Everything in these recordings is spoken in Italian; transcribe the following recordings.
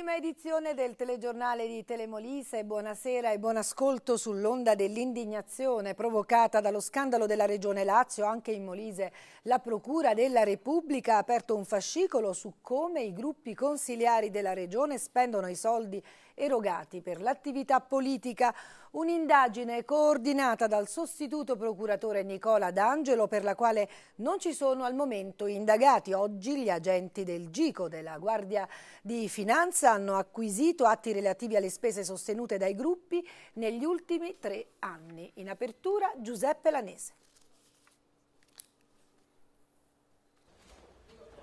Ultima edizione del telegiornale di Telemolise, buonasera e buon ascolto sull'onda dell'indignazione provocata dallo scandalo della Regione Lazio. Anche in Molise la Procura della Repubblica ha aperto un fascicolo su come i gruppi consiliari della Regione spendono i soldi erogati per l'attività politica. Un'indagine coordinata dal sostituto procuratore Nicola D'Angelo per la quale non ci sono al momento indagati. Oggi gli agenti del GICO della Guardia di Finanza hanno acquisito atti relativi alle spese sostenute dai gruppi negli ultimi tre anni. In apertura Giuseppe Lanese.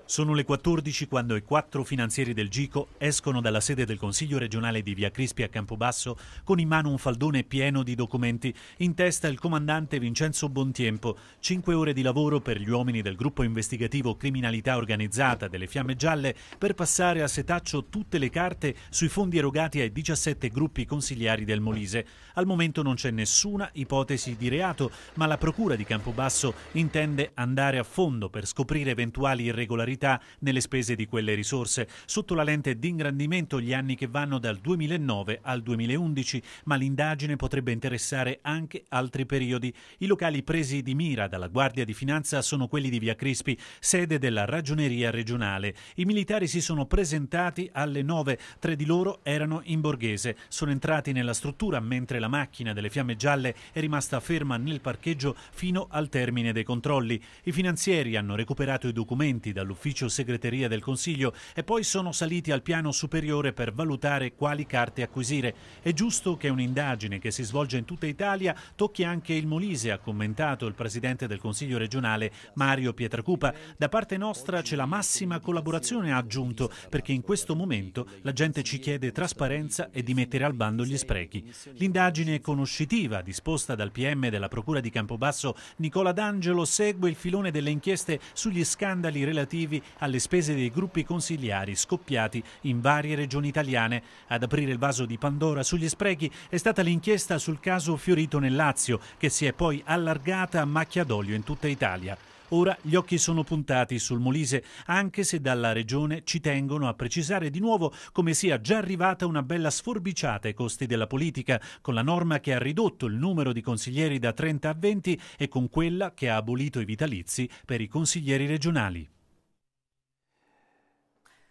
Sono le 14 quando i quattro finanzieri del GICO escono dalla sede del Consiglio regionale di Via Crispi a Campobasso con in mano un faldone pieno di documenti. In testa il comandante Vincenzo Bontiempo. Cinque ore di lavoro per gli uomini del gruppo investigativo Criminalità Organizzata delle Fiamme Gialle per passare a setaccio tutte le carte sui fondi erogati ai 17 gruppi consigliari del Molise. Al momento non c'è nessuna ipotesi di reato, ma la Procura di Campobasso intende andare a fondo per scoprire eventuali irregolarità priorità nelle spese di quelle risorse. Sotto la lente di ingrandimento gli anni che vanno dal 2009 al 2011, ma l'indagine potrebbe interessare anche altri periodi. I locali presi di mira dalla Guardia di Finanza sono quelli di Via Crispi, sede della Ragioneria regionale. I militari si sono presentati alle 9, tre di loro erano in borghese. Sono entrati nella struttura mentre la macchina delle fiamme gialle è rimasta ferma nel parcheggio fino al termine dei controlli. I finanzieri hanno recuperato i documenti dall'ufficio ufficio segreteria del Consiglio e poi sono saliti al piano superiore per valutare quali carte acquisire. È giusto che un'indagine che si svolge in tutta Italia tocchi anche il Molise, ha commentato il presidente del Consiglio regionale Mario Pietracupa. Da parte nostra c'è la massima collaborazione, ha aggiunto, perché in questo momento la gente ci chiede trasparenza e di mettere al bando gli sprechi. L'indagine conoscitiva disposta dal PM della Procura di Campobasso Nicola D'Angelo segue il filone delle inchieste sugli scandali relativi relativi alle spese dei gruppi consigliari scoppiati in varie regioni italiane. Ad aprire il vaso di Pandora sugli sprechi è stata l'inchiesta sul caso Fiorito nel Lazio, che si è poi allargata a macchia d'olio in tutta Italia. Ora gli occhi sono puntati sul Molise, anche se dalla regione ci tengono a precisare di nuovo come sia già arrivata una bella sforbiciata ai costi della politica, con la norma che ha ridotto il numero di consiglieri da 30 a 20 e con quella che ha abolito i vitalizi per i consiglieri regionali.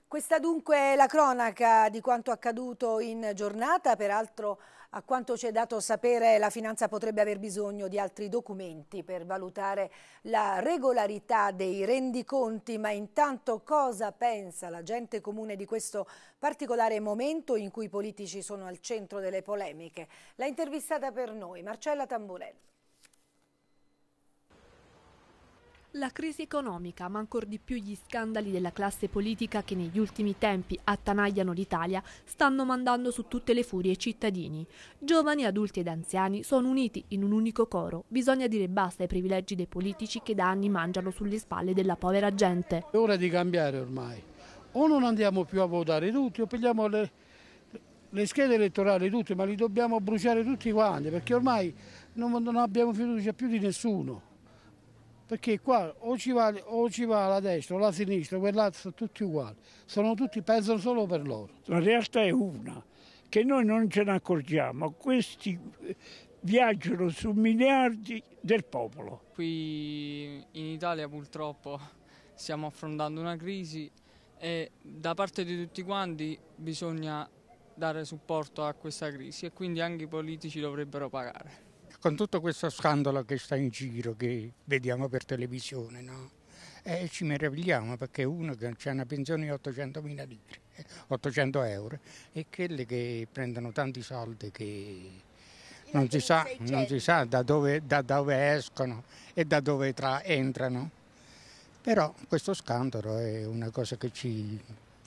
Questa dunque è la cronaca di quanto accaduto in giornata, peraltro a quanto ci è dato sapere la finanza potrebbe aver bisogno di altri documenti per valutare la regolarità dei rendiconti, ma intanto cosa pensa la gente comune di questo particolare momento in cui i politici sono al centro delle polemiche? L'ha intervistata per noi Marcella Tamburello. La crisi economica, ma ancor di più gli scandali della classe politica che negli ultimi tempi attanagliano l'Italia, stanno mandando su tutte le furie i cittadini. Giovani, adulti ed anziani sono uniti in un unico coro. Bisogna dire basta ai privilegi dei politici che da anni mangiano sulle spalle della povera gente. È ora di cambiare ormai. O non andiamo più a votare tutti o pigliamo le, le schede elettorali tutte, ma li dobbiamo bruciare tutti quanti, perché ormai non, non abbiamo fiducia più di nessuno perché qua o ci, va, o ci va la destra o la sinistra, quell'altro sono tutti uguali, sono tutti, pensano solo per loro. La realtà è una, che noi non ce ne accorgiamo, questi viaggiano su miliardi del popolo. Qui in Italia purtroppo stiamo affrontando una crisi e da parte di tutti quanti bisogna dare supporto a questa crisi e quindi anche i politici dovrebbero pagare con tutto questo scandalo che sta in giro, che vediamo per televisione, no? E ci meravigliamo perché uno che ha una pensione di 800 mila lire, 800 euro, e quelli che prendono tanti soldi che non si sa, non si sa da, dove, da dove escono e da dove tra, entrano. Però questo scandalo è una cosa che ci,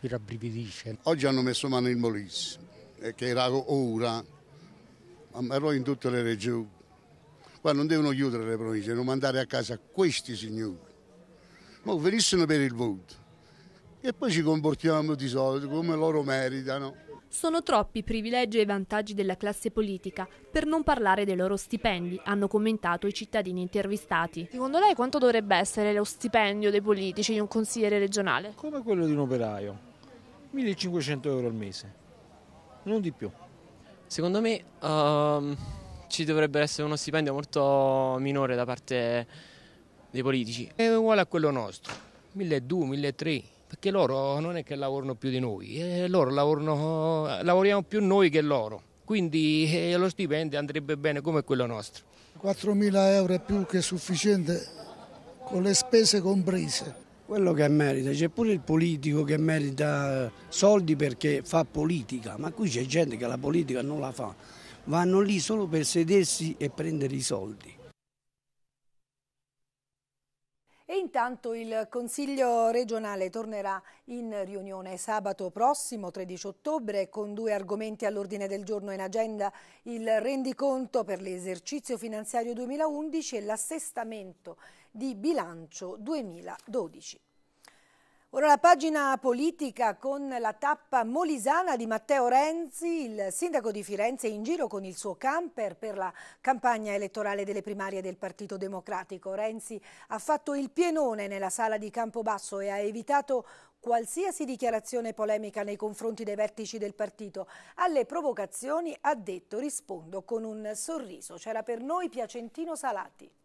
ci rabbrividisce. Oggi hanno messo mano il Molise, che era ora, ma in tutte le regioni Qua non devono chiudere le province, devono mandare a casa questi signori. Ma venissero per il voto. E poi ci comportiamo di solito come loro meritano. Sono troppi i privilegi e i vantaggi della classe politica, per non parlare dei loro stipendi, hanno commentato i cittadini intervistati. Secondo lei quanto dovrebbe essere lo stipendio dei politici di un consigliere regionale? Come quello di un operaio. 1500 euro al mese, non di più. Secondo me uh, ci dovrebbe essere uno stipendio molto minore da parte dei politici. È uguale a quello nostro, 1200, 1300 perché loro non è che lavorano più di noi, eh, loro lavorano, lavoriamo più noi che loro, quindi eh, lo stipendio andrebbe bene come quello nostro. 4.000 euro è più che sufficiente con le spese comprese. Quello che merita, c'è pure il politico che merita soldi perché fa politica, ma qui c'è gente che la politica non la fa, vanno lì solo per sedersi e prendere i soldi. E intanto il Consiglio regionale tornerà in riunione sabato prossimo, 13 ottobre, con due argomenti all'ordine del giorno in agenda, il rendiconto per l'esercizio finanziario 2011 e l'assestamento di bilancio 2012. Ora la pagina politica con la tappa molisana di Matteo Renzi, il sindaco di Firenze in giro con il suo camper per la campagna elettorale delle primarie del Partito Democratico. Renzi ha fatto il pienone nella sala di Campobasso e ha evitato qualsiasi dichiarazione polemica nei confronti dei vertici del partito. Alle provocazioni ha detto rispondo con un sorriso. C'era per noi Piacentino Salati.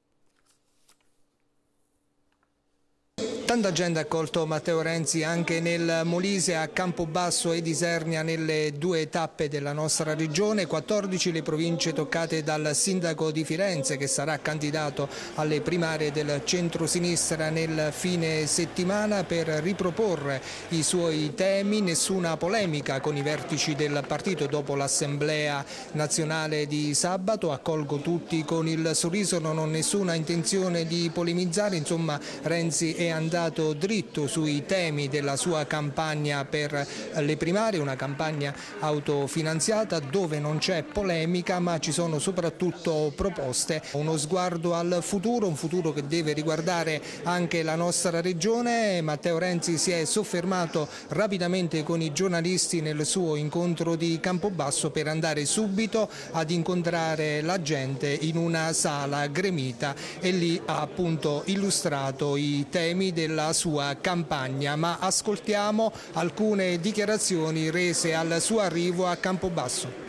Tanta gente ha accolto Matteo Renzi anche nel Molise, a Campobasso e Isernia nelle due tappe della nostra regione, 14 le province toccate dal sindaco di Firenze che sarà candidato alle primarie del centro-sinistra nel fine settimana per riproporre i suoi temi, nessuna polemica con i vertici del partito dopo l'assemblea nazionale di sabato, accolgo tutti con il sorriso, non ho nessuna intenzione di polemizzare, insomma Renzi è andato andato dritto sui temi della sua campagna per le primarie, una campagna autofinanziata dove non c'è polemica ma ci sono soprattutto proposte, uno sguardo al futuro, un futuro che deve riguardare anche la nostra regione. Matteo Renzi si è soffermato rapidamente con i giornalisti nel suo incontro di Campobasso per andare subito ad incontrare la gente in una sala gremita e lì ha appunto illustrato i temi del della sua campagna, ma ascoltiamo alcune dichiarazioni rese al suo arrivo a Campobasso.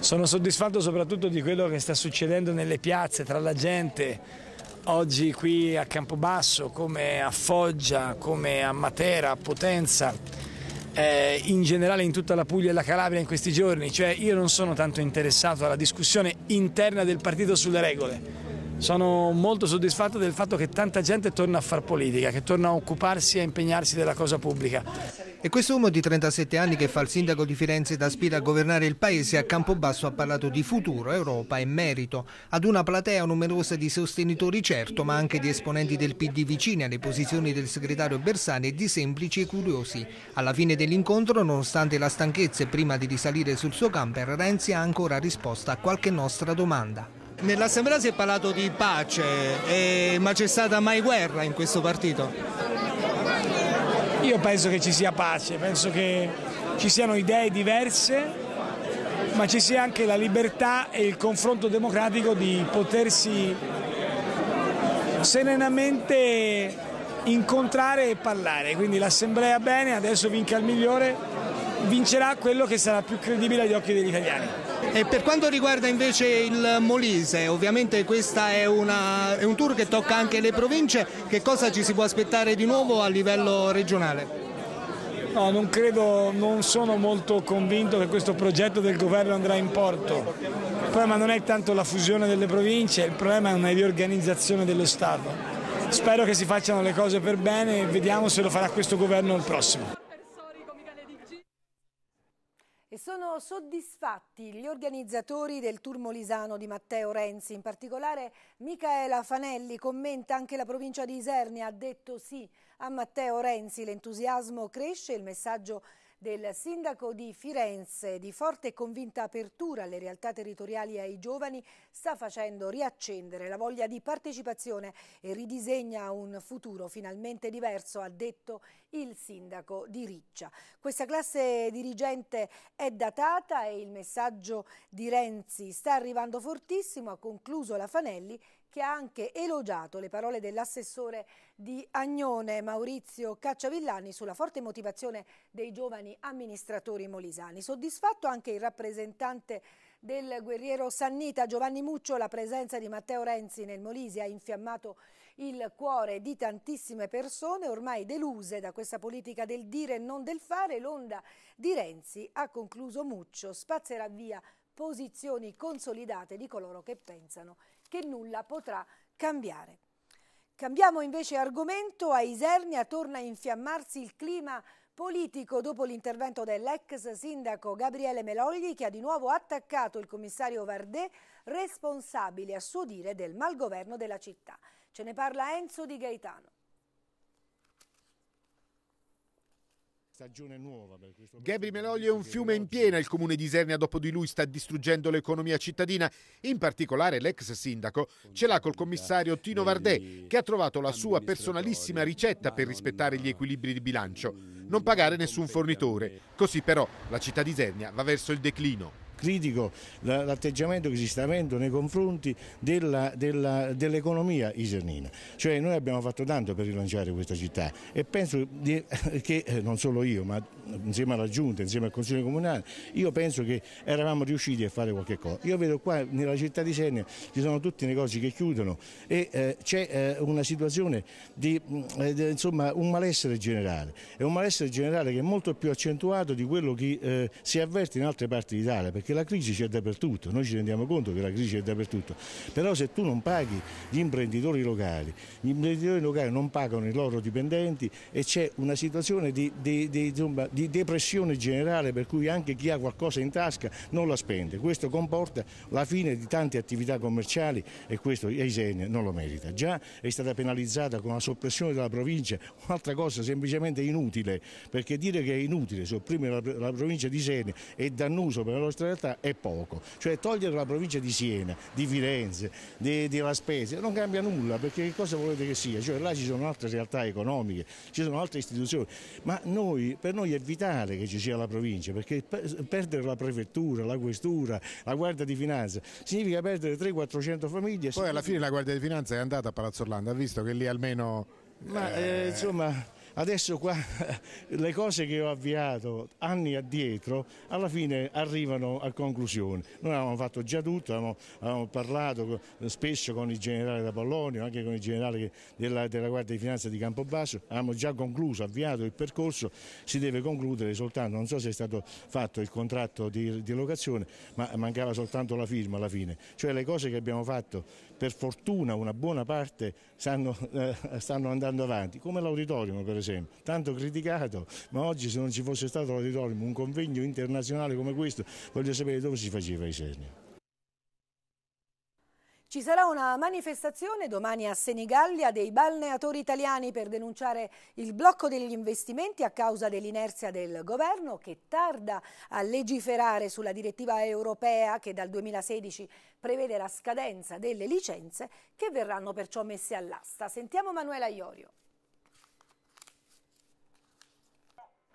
Sono soddisfatto soprattutto di quello che sta succedendo nelle piazze, tra la gente, oggi qui a Campobasso, come a Foggia, come a Matera, a Potenza, eh, in generale in tutta la Puglia e la Calabria in questi giorni. Cioè io non sono tanto interessato alla discussione interna del partito sulle regole, sono molto soddisfatto del fatto che tanta gente torna a far politica, che torna a occuparsi e a impegnarsi della cosa pubblica. E quest'uomo di 37 anni che fa il sindaco di Firenze ed aspira a governare il paese a Campobasso ha parlato di futuro, Europa e merito. Ad una platea numerosa di sostenitori certo, ma anche di esponenti del PD vicini alle posizioni del segretario Bersani e di semplici e curiosi. Alla fine dell'incontro, nonostante la stanchezza e prima di risalire sul suo camper, Renzi ha ancora risposto a qualche nostra domanda. Nell'assemblea si è parlato di pace, eh, ma c'è stata mai guerra in questo partito? Io penso che ci sia pace, penso che ci siano idee diverse, ma ci sia anche la libertà e il confronto democratico di potersi serenamente incontrare e parlare. Quindi l'assemblea bene, adesso vinca il migliore, vincerà quello che sarà più credibile agli occhi degli italiani. E per quanto riguarda invece il Molise, ovviamente questo è, è, un tour che tocca anche le province, che cosa ci si può aspettare di nuovo a livello regionale? No, non credo, non sono molto convinto che questo progetto del governo andrà in porto. Il problema non è tanto la fusione delle province, il problema è una riorganizzazione dello Stato. Spero che si facciano le cose per bene e vediamo se lo farà questo governo il prossimo. E sono soddisfatti gli organizzatori del Tour Molisano di Matteo Renzi, in particolare Micaela Fanelli commenta anche la provincia di Isernia, ha detto sì a Matteo Renzi, l'entusiasmo cresce, il messaggio del sindaco di Firenze di forte e convinta apertura alle realtà territoriali e ai giovani sta facendo riaccendere la voglia di partecipazione e ridisegna un futuro finalmente diverso, ha detto il sindaco di Riccia. Questa classe dirigente è datata e il messaggio di Renzi sta arrivando fortissimo, ha concluso la Fanelli che ha anche elogiato le parole dell'assessore di Agnone Maurizio Cacciavillani sulla forte motivazione dei giovani amministratori molisani. Soddisfatto anche il rappresentante del guerriero Sannita Giovanni Muccio, la presenza di Matteo Renzi nel Molise ha infiammato il cuore di tantissime persone ormai deluse da questa politica del dire e non del fare. L'onda di Renzi, ha concluso Muccio, spazzerà via posizioni consolidate di coloro che pensano che nulla potrà cambiare. Cambiamo invece argomento, a Isernia torna a infiammarsi il clima politico dopo l'intervento dell'ex sindaco Gabriele Melogli che ha di nuovo attaccato il commissario Vardè responsabile a suo dire del malgoverno della città. Ce ne parla Enzo Di Gaetano. Stagione nuova. Gabri Melogli è un fiume in piena, il comune di Isernia dopo di lui sta distruggendo l'economia cittadina, in particolare l'ex sindaco ce l'ha col commissario Tino Vardè che ha trovato la sua personalissima ricetta per rispettare gli equilibri di bilancio, non pagare nessun fornitore, così però la città di Isernia va verso il declino critico l'atteggiamento che si sta avendo nei confronti dell'economia isernina. Cioè noi abbiamo fatto tanto per rilanciare questa città e penso di, che, eh, non solo io, ma insieme alla Giunta, insieme al Consiglio Comunale, io penso che eravamo riusciti a fare qualche cosa. Io vedo qua nella città di Isernia ci sono tutti i negozi che chiudono e eh, c'è eh, una situazione di, eh, di, insomma, un malessere generale. È un malessere generale che è molto più accentuato di quello che eh, si avverte in altre parti d'Italia, perché perché la crisi c'è dappertutto, noi ci rendiamo conto che la crisi è dappertutto, però se tu non paghi gli imprenditori locali, gli imprenditori locali non pagano i loro dipendenti e c'è una situazione di, di, di, insomma, di, depressione generale per cui anche chi ha qualcosa in tasca non la spende, questo comporta la fine di tante attività commerciali e questo Eisenia non lo merita, già è stata penalizzata con la soppressione della provincia, un'altra cosa semplicemente inutile, perché dire che è inutile sopprimere la, la provincia di Isernia è dannoso per la nostra realtà realtà è poco, cioè togliere la provincia di Siena, di Firenze, di, di La Spezia non cambia nulla perché che cosa volete che sia? Cioè là ci sono altre realtà economiche, ci sono altre istituzioni, ma noi, per noi è vitale che ci sia la provincia perché perdere la prefettura, la questura, la guardia di finanza significa perdere 300-400 famiglie. Poi alla fine la guardia di finanza è andata a Palazzo Orlando, ha visto che lì almeno... Ma eh, insomma Adesso qua le cose che ho avviato anni addietro alla fine arrivano a conclusione. Noi avevamo fatto già tutto, avevamo, avevamo parlato spesso con il generale da Pollonio, anche con il generale della, della, Guardia di Finanza di Campobasso, avevamo già concluso, avviato il percorso, si deve concludere soltanto, non so se è stato fatto il contratto di, di locazione, ma mancava soltanto la firma alla fine. Cioè le cose che abbiamo fatto, per fortuna una buona parte stanno, eh, stanno andando avanti, come l'auditorium per esempio, tanto criticato, ma oggi se non ci fosse stato l'auditorium, un convegno internazionale come questo, voglio sapere dove si faceva i Isernia. Ci sarà una manifestazione domani a Senigallia dei balneatori italiani per denunciare il blocco degli investimenti a causa dell'inerzia del governo che tarda a legiferare sulla direttiva europea che dal 2016 prevede la scadenza delle licenze che verranno perciò messe all'asta. Sentiamo Manuela Iorio.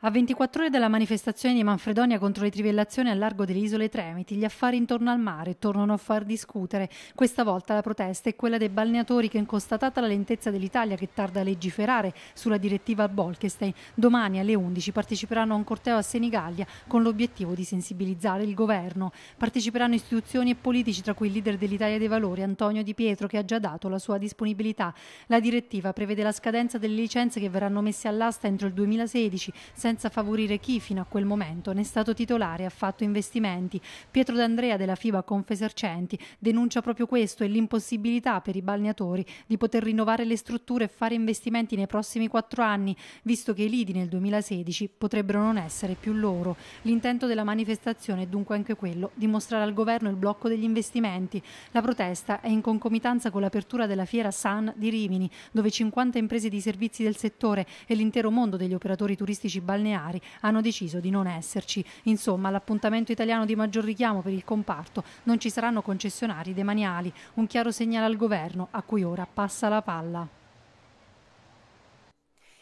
A 24 ore dalla manifestazione di Manfredonia contro le trivellazioni al largo delle isole Tremiti, gli affari intorno al mare tornano a far discutere. Questa volta la protesta è quella dei balneatori che, constatata la lentezza dell'Italia che tarda a legiferare sulla direttiva Bolkestein, domani alle 11 parteciperanno a un corteo a Senigallia con l'obiettivo di sensibilizzare il governo. Parteciperanno istituzioni e politici, tra cui il leader dell'Italia dei Valori, Antonio Di Pietro, che ha già dato la sua disponibilità. La direttiva prevede la scadenza delle licenze che verranno messe all'asta entro il 2016 senza favorire chi fino a quel momento ne è stato titolare e ha fatto investimenti. Pietro D'Andrea della FIBA Confesercenti denuncia proprio questo e l'impossibilità per i balneatori di poter rinnovare le strutture e fare investimenti nei prossimi quattro anni, visto che i lidi nel 2016 potrebbero non essere più loro. L'intento della manifestazione è dunque anche quello di mostrare al governo il blocco degli investimenti. La protesta è in concomitanza con l'apertura della fiera San di Rimini, dove 50 imprese di servizi del settore e l'intero mondo degli operatori turistici balneari balneari hanno deciso di non esserci. Insomma, l'appuntamento italiano di maggior richiamo per il comparto non ci saranno concessionari demaniali, un chiaro segnale al governo a cui ora passa la palla.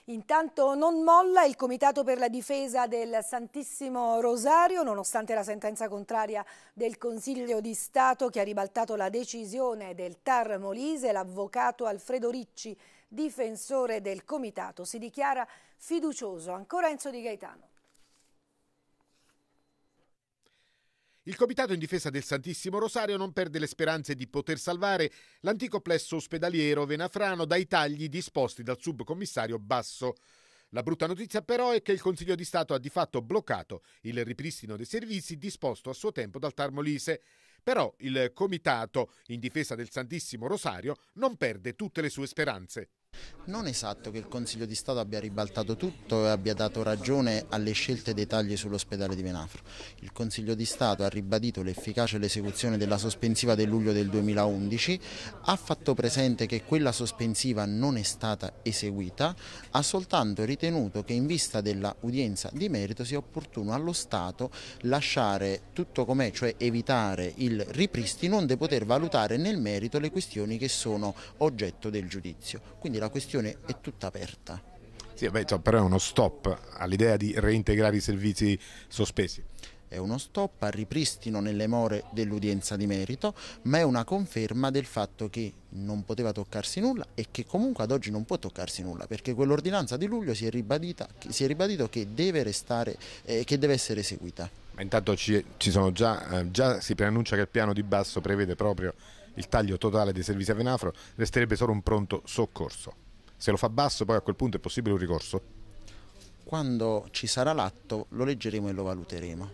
Intanto non molla il Comitato per la difesa del Santissimo Rosario, nonostante la sentenza contraria del Consiglio di Stato che ha ribaltato la decisione del TAR Molise, l'avvocato Alfredo Ricci, difensore del Comitato, si dichiara fiducioso. Ancora Enzo Di Gaetano. Il Comitato in difesa del Santissimo Rosario non perde le speranze di poter salvare l'antico plesso ospedaliero venafrano dai tagli disposti dal subcommissario Basso. La brutta notizia però è che il Consiglio di Stato ha di fatto bloccato il ripristino dei servizi disposto a suo tempo dal Tarmolise. Però il Comitato in difesa del Santissimo Rosario non perde tutte le sue speranze. Non esatto che il Consiglio di Stato abbia ribaltato tutto e abbia dato ragione alle scelte dei tagli sull'ospedale di Venafro. Il Consiglio di Stato ha ribadito l'efficacia e l'esecuzione della sospensiva del luglio del 2011, ha fatto presente che quella sospensiva non è stata eseguita, ha soltanto ritenuto che in vista dell'udienza di merito sia opportuno allo Stato lasciare tutto com'è, cioè evitare il ripristino onde poter valutare nel merito le questioni che sono oggetto del giudizio. Quindi la questione è tutta aperta. Sì, beh, però è uno stop all'idea di reintegrare i servizi sospesi. È uno stop al ripristino nelle more dell'udienza di merito, ma è una conferma del fatto che non poteva toccarsi nulla e che comunque ad oggi non può toccarsi nulla, perché quell'ordinanza di luglio si è, si è ribadito che deve, restare, eh, che deve essere eseguita. Ma intanto ci, ci già, eh, già si preannuncia che il piano di basso prevede proprio il taglio totale dei servizi a Venafro, resterebbe solo un pronto soccorso. Se lo fa basso poi a quel punto è possibile un ricorso? Quando ci sarà l'atto lo leggeremo e lo valuteremo.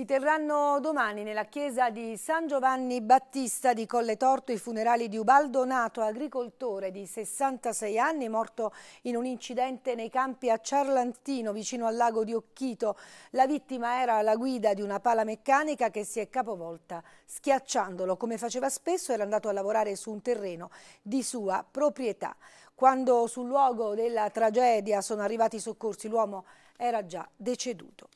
Si terranno domani nella chiesa di San Giovanni Battista di Colle Torto i funerali di Ubaldo Nato, agricoltore di 66 anni, morto in un incidente nei campi a Ciarlantino, vicino al lago di Occhito. La vittima era alla guida di una pala meccanica che si è capovolta schiacciandolo. Come faceva spesso era andato a lavorare su un terreno di sua proprietà. Quando sul luogo della tragedia sono arrivati i soccorsi l'uomo era già deceduto.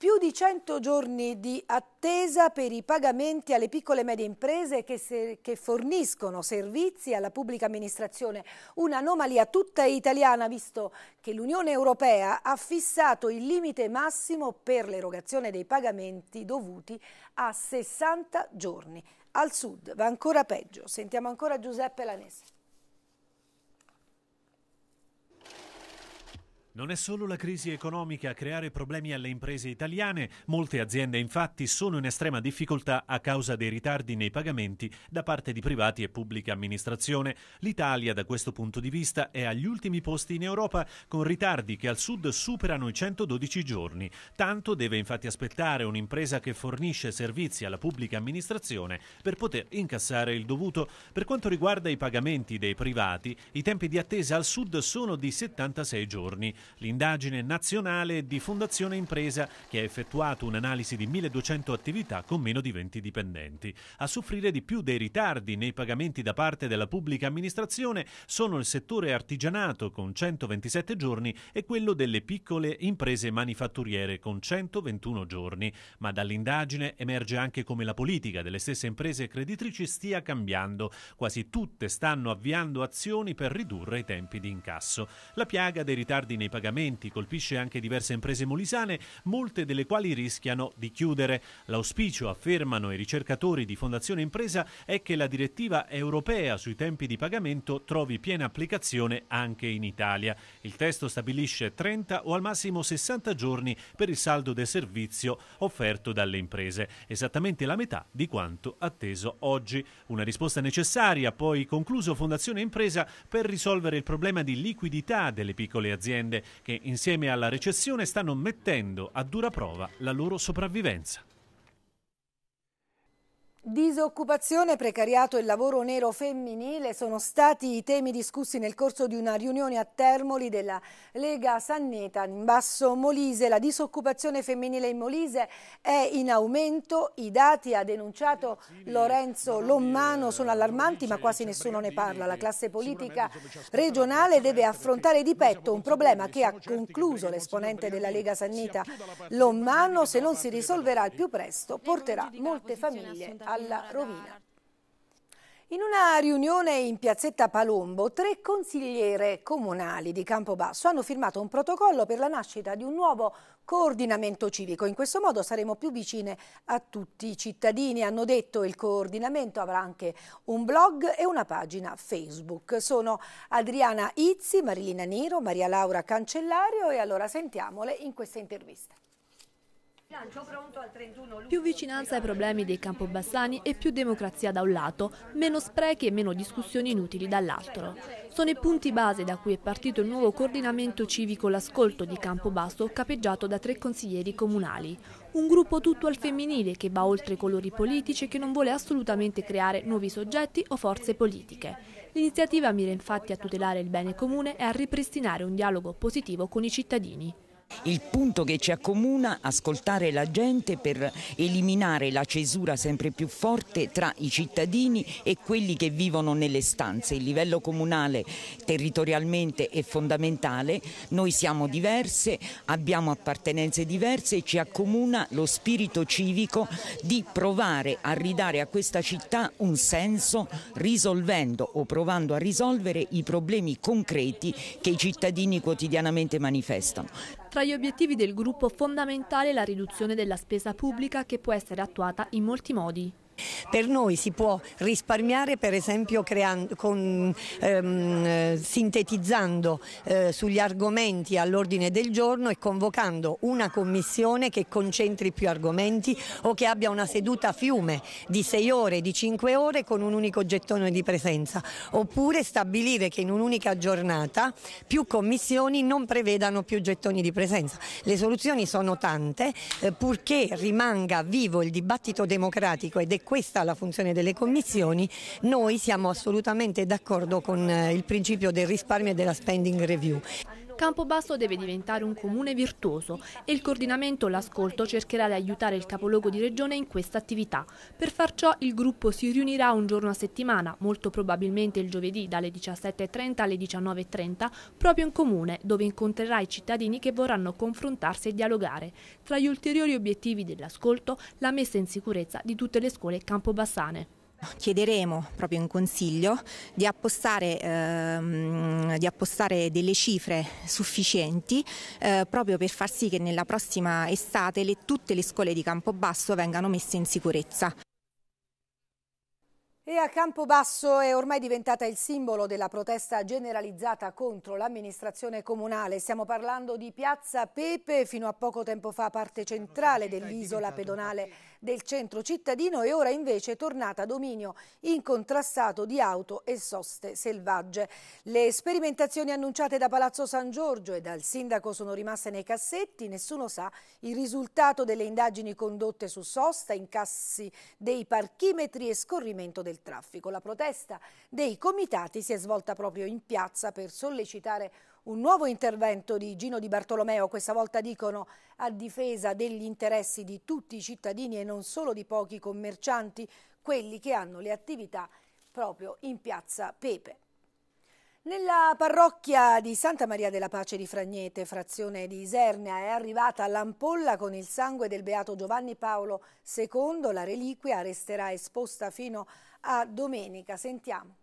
Più di 100 giorni di attesa per i pagamenti alle piccole e medie imprese che, se, che forniscono servizi alla pubblica amministrazione. Un'anomalia tutta italiana visto che l'Unione Europea ha fissato il limite massimo per l'erogazione dei pagamenti dovuti a 60 giorni. Al sud va ancora peggio. Sentiamo ancora Giuseppe Lanese. Non è solo la crisi economica a creare problemi alle imprese italiane, molte aziende infatti sono in estrema difficoltà a causa dei ritardi nei pagamenti da parte di privati e pubblica amministrazione. L'Italia da questo punto di vista è agli ultimi posti in Europa con ritardi che al sud superano i 112 giorni. Tanto deve infatti aspettare un'impresa che fornisce servizi alla pubblica amministrazione per poter incassare il dovuto. Per quanto riguarda i pagamenti dei privati, i tempi di attesa al sud sono di 76 giorni l'indagine nazionale di Fondazione Impresa che ha effettuato un'analisi di 1200 attività con meno di 20 dipendenti. A soffrire di più dei ritardi nei pagamenti da parte della pubblica amministrazione sono il settore artigianato con 127 giorni e quello delle piccole imprese manifatturiere con 121 giorni, ma dall'indagine emerge anche come la politica delle stesse imprese creditrici stia cambiando. Quasi tutte stanno avviando azioni per ridurre i tempi di incasso. La piaga dei ritardi nei pagamenti colpisce anche diverse imprese molisane, molte delle quali rischiano di chiudere. L'auspicio, affermano i ricercatori di Fondazione Impresa, è che la direttiva europea sui tempi di pagamento trovi piena applicazione anche in Italia. Il testo stabilisce 30 o al massimo 60 giorni per il saldo del servizio offerto dalle imprese, esattamente la metà di quanto atteso oggi. Una risposta necessaria, poi concluso Fondazione Impresa, per risolvere il problema di liquidità delle piccole aziende che insieme alla recessione stanno mettendo a dura prova la loro sopravvivenza. Disoccupazione, precariato e lavoro nero femminile sono stati i temi discussi nel corso di una riunione a Termoli della Lega Sanneta in Basso Molise. La disoccupazione femminile in Molise è in aumento, i dati ha denunciato Lorenzo Lommano sono allarmanti ma quasi nessuno ne parla. La classe politica regionale deve affrontare di petto un problema che ha concluso l'esponente della Lega Sanneta Lommano se non si risolverà al più presto porterà molte famiglie alla rovina. In una riunione in piazzetta Palombo, tre consigliere comunali di Campobasso hanno firmato un protocollo per la nascita di un nuovo coordinamento civico. In questo modo saremo più vicine a tutti i cittadini. Hanno detto il coordinamento avrà anche un blog e una pagina Facebook. Sono Adriana Izzi, Marilina Nero, Maria Laura Cancellario e allora sentiamole in questa intervista. Più vicinanza ai problemi dei campobassani e più democrazia da un lato, meno sprechi e meno discussioni inutili dall'altro. Sono i punti base da cui è partito il nuovo coordinamento civico L'Ascolto di Campobasso, capeggiato da tre consiglieri comunali. Un gruppo tutto al femminile che va oltre i colori politici e che non vuole assolutamente creare nuovi soggetti o forze politiche. L'iniziativa mira infatti a tutelare il bene comune e a ripristinare un dialogo positivo con i cittadini. Il punto che ci accomuna ascoltare la gente per eliminare la cesura sempre più forte tra i cittadini e quelli che vivono nelle stanze. Il livello comunale territorialmente è fondamentale, noi siamo diverse, abbiamo appartenenze diverse e ci accomuna lo spirito civico di provare a ridare a questa città un senso risolvendo o provando a risolvere i problemi concreti che i cittadini quotidianamente manifestano. Tra gli obiettivi del gruppo fondamentale è la riduzione della spesa pubblica che può essere attuata in molti modi. Per noi si può risparmiare per esempio creando, con, ehm, sintetizzando eh, sugli argomenti all'ordine del giorno e convocando una commissione che concentri più argomenti o che abbia una seduta a fiume di 6 ore, di 5 ore con un unico gettone di presenza oppure stabilire che in un'unica giornata più commissioni non prevedano più gettoni di presenza. Le soluzioni sono tante eh, purché rimanga vivo il dibattito democratico ed è questa la funzione delle commissioni, noi siamo assolutamente d'accordo con eh, il principio del risparmio e della spending review. Campobasso deve diventare un comune virtuoso e il coordinamento L'Ascolto cercherà di aiutare il capoluogo di regione in questa attività. Per far ciò il gruppo si riunirà un giorno a settimana, molto probabilmente il giovedì dalle 17.30 alle 19.30, proprio in comune, dove incontrerà i cittadini che vorranno confrontarsi e dialogare. Tra gli ulteriori obiettivi dell'ascolto, la messa in sicurezza di tutte le scuole campobassane. Chiederemo proprio in Consiglio di appostare, ehm, di appostare delle cifre sufficienti eh, proprio per far sì che nella prossima estate le, tutte le scuole di Campobasso vengano messe in sicurezza. E a Campobasso è ormai diventata il simbolo della protesta generalizzata contro l'amministrazione comunale. Stiamo parlando di Piazza Pepe, fino a poco tempo fa parte centrale dell'isola pedonale del centro cittadino e ora invece è tornata a dominio incontrastato di auto e soste selvagge. Le sperimentazioni annunciate da Palazzo San Giorgio e dal sindaco sono rimaste nei cassetti, nessuno sa il risultato delle indagini condotte su sosta, incassi dei parchimetri e scorrimento del traffico. La protesta dei comitati si è svolta proprio in piazza per sollecitare un nuovo intervento di Gino Di Bartolomeo, questa volta dicono a difesa degli interessi di tutti i cittadini e non solo di pochi commercianti, quelli che hanno le attività proprio in piazza Pepe. Nella parrocchia di Santa Maria della Pace di Fragnete, frazione di Isernia, è arrivata l'ampolla con il sangue del beato Giovanni Paolo II. La reliquia resterà esposta fino a domenica. Sentiamo.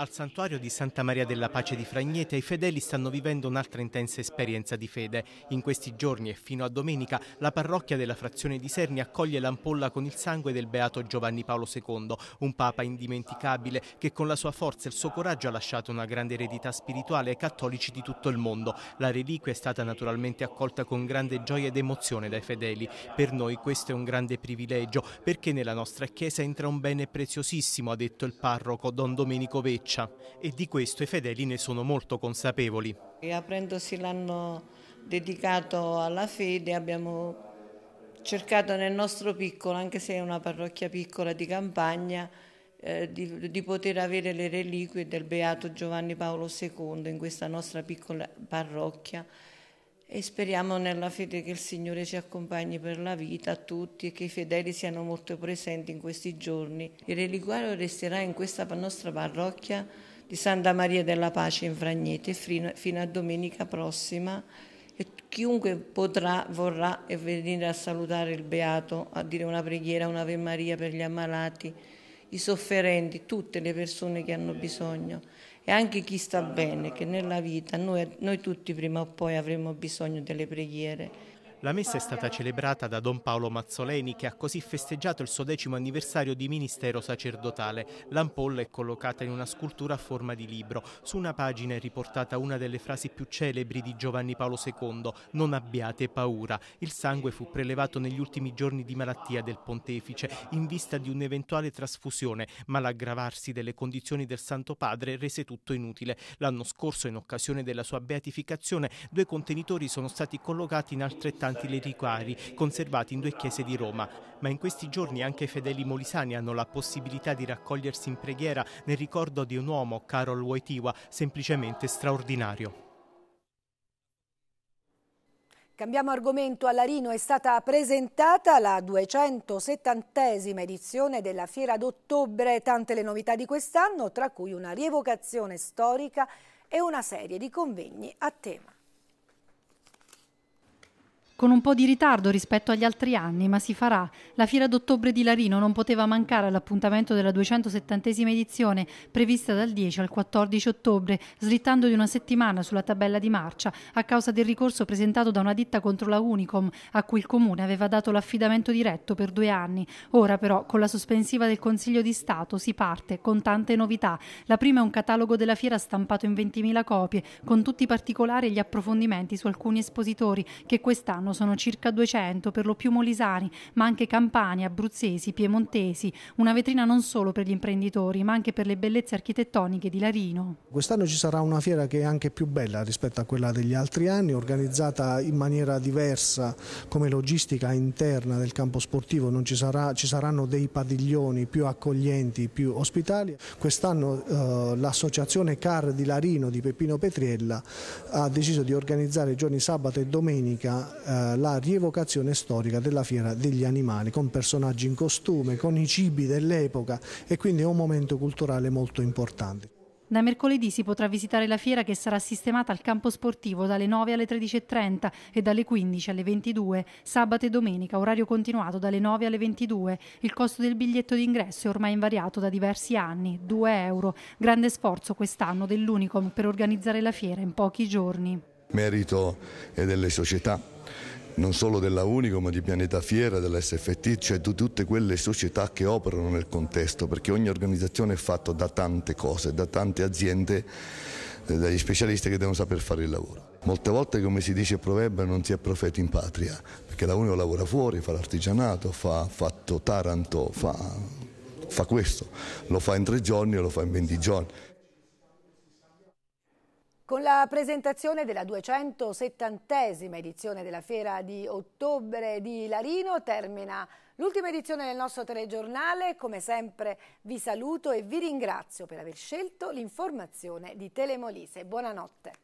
Al santuario di Santa Maria della Pace di Fragnete i fedeli stanno vivendo un'altra intensa esperienza di fede. In questi giorni e fino a domenica la parrocchia della frazione di Serni accoglie l'ampolla con il sangue del beato Giovanni Paolo II, un papa indimenticabile che con la sua forza e il suo coraggio ha lasciato una grande eredità spirituale ai cattolici di tutto il mondo. La reliquia è stata naturalmente accolta con grande gioia ed emozione dai fedeli. Per noi questo è un grande privilegio perché nella nostra chiesa entra un bene preziosissimo, ha detto il parroco Don Domenico Vecchi e di questo i fedeli ne sono molto consapevoli. E aprendosi l'anno dedicato alla fede abbiamo cercato nel nostro piccolo, anche se è una parrocchia piccola di campagna, eh, di, di, poter avere le reliquie del Beato Giovanni Paolo II in questa nostra piccola parrocchia e speriamo nella fede che il Signore ci accompagni per la vita a tutti e che i fedeli siano molto presenti in questi giorni. Il reliquario resterà in questa nostra parrocchia di Santa Maria della Pace in Fragnete fino a domenica prossima e chiunque potrà, vorrà venire a salutare il Beato, a dire una preghiera, un'Ave Maria per gli ammalati, i sofferenti, tutte le persone che hanno bisogno. E anche chi sta bene, che nella vita noi, noi tutti prima o poi avremo bisogno delle preghiere la messa è stata celebrata da Don Paolo Mazzoleni che ha così festeggiato il suo decimo anniversario di ministero sacerdotale. L'ampolla è collocata in una scultura a forma di libro. Su una pagina è riportata una delle frasi più celebri di Giovanni Paolo II, non abbiate paura. Il sangue fu prelevato negli ultimi giorni di malattia del pontefice in vista di un'eventuale trasfusione, ma l'aggravarsi delle condizioni del Santo Padre rese tutto inutile. L'anno scorso, in occasione della sua beatificazione, due contenitori sono stati collocati in altrettanti importanti reliquari conservati in due chiese di Roma, ma in questi giorni anche i fedeli molisani hanno la possibilità di raccogliersi in preghiera nel ricordo di un uomo, Carol Wojtyła, semplicemente straordinario. Cambiamo argomento. A Larino è stata presentata la 270esima edizione della Fiera d'Ottobre. Tante le novità di quest'anno, tra cui una rievocazione storica e una serie di convegni a tema con un po' di ritardo rispetto agli altri anni, ma si farà. La Fiera d'Ottobre di Larino non poteva mancare all'appuntamento della 270esima edizione, prevista dal 10 al 14 ottobre, slittando di una settimana sulla tabella di marcia, a causa del ricorso presentato da una ditta contro la Unicom, a cui il Comune aveva dato l'affidamento diretto per due anni. Ora però, con la sospensiva del Consiglio di Stato, si parte con tante novità. La prima è un catalogo della fiera stampato in 20.000 copie, con tutti i particolari e gli approfondimenti su alcuni espositori che quest'anno quest'anno sono circa 200, per lo più molisani, ma anche campani, abruzzesi, piemontesi, una vetrina non solo per gli imprenditori, ma anche per le bellezze architettoniche di Larino. Quest'anno ci sarà una fiera che è anche più bella rispetto a quella degli altri anni, organizzata in maniera diversa come logistica interna del campo sportivo, ci, sarà, ci, saranno dei padiglioni più accoglienti, più ospitali. Quest'anno eh, l'associazione CAR di Larino di Peppino Petriella ha deciso di organizzare giorni sabato e domenica eh, eh, la rievocazione storica della fiera degli animali con personaggi in costume, con i cibi dell'epoca e quindi è un momento culturale molto importante. Da mercoledì si potrà visitare la fiera che sarà sistemata al campo sportivo dalle 9 alle 13.30 e dalle 15 alle 22, sabato e domenica, orario continuato dalle 9 alle 22. Il costo del biglietto d'ingresso è ormai invariato da diversi anni, 2 euro. Grande sforzo quest'anno dell'Unicom per organizzare la fiera in pochi giorni. Merito delle società non solo della Unico ma di Pianeta Fiera, della SFT, cioè di tutte quelle società che operano nel contesto, perché ogni organizzazione è fatta da tante cose, da tante aziende, eh, dagli specialisti che devono saper fare il lavoro. Molte volte, come si dice il proverbio, non si è profeti in patria, perché la Unico lavora fuori, fa l'artigianato, fa fatto Taranto, fa, fa questo, lo fa in tre giorni o lo fa in 20 giorni. Con la presentazione della 270esima edizione della Fiera di Ottobre di Larino termina l'ultima edizione del nostro telegiornale. Come sempre vi saluto e vi ringrazio per aver scelto l'informazione di Telemolise. Buonanotte.